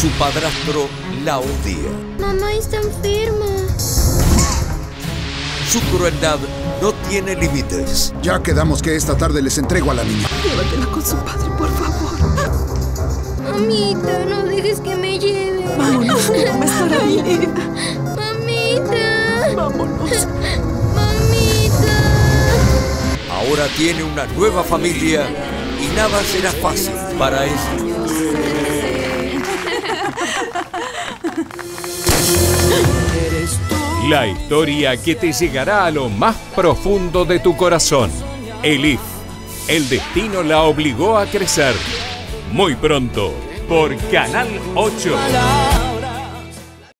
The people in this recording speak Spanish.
Su padrastro la odia. Mamá está enferma. Su crueldad no tiene límites. Ya quedamos que esta tarde les entrego a la niña. Llévatela con su padre, por favor. Mamita, no dejes que me lleve. Vámonos, mamá estará bien. Mamita. Vámonos. Mamita. Ahora tiene una nueva familia y nada será fácil para ella. La historia que te llegará a lo más profundo de tu corazón. Elif. El destino la obligó a crecer. Muy pronto, por Canal 8.